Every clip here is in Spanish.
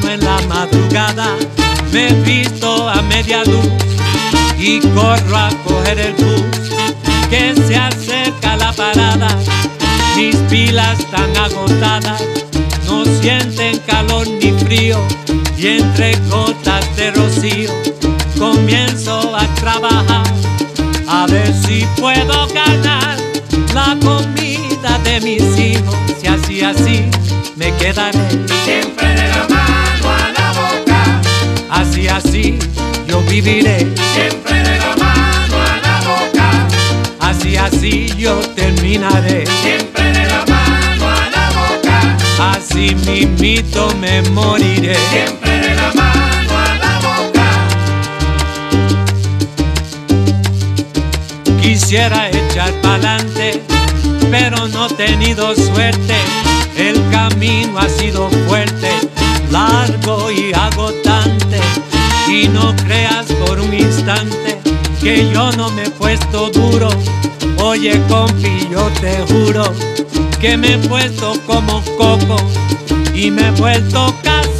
en la madrugada, me visto a media luz y corro a coger el bus que se acerca a la parada. Mis pilas están agotadas, no sienten calor ni frío y entre gotas de rocío comienzo a trabajar a ver si puedo ganar la comida de mis hijos. Si así así me quedaré siempre de la mano. Así así yo viviré siempre de la mano a la boca. Así así yo terminaré siempre de la mano a la boca. Así mismito me moriré siempre de la mano a la boca. Quisiera echar pa'lante, pero no he tenido suerte. El camino ha sido fuerte, largo y agotante. Y no creas por un instante que yo no me he puesto duro. Oye, compi, yo te juro que me he puesto como coco y me he vuelto casi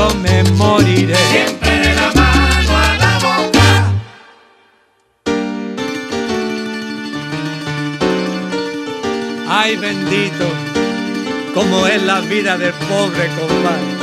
mismito me moriré. Siempre de la mano a la boca. Ay bendito, como es la vida del pobre compadre.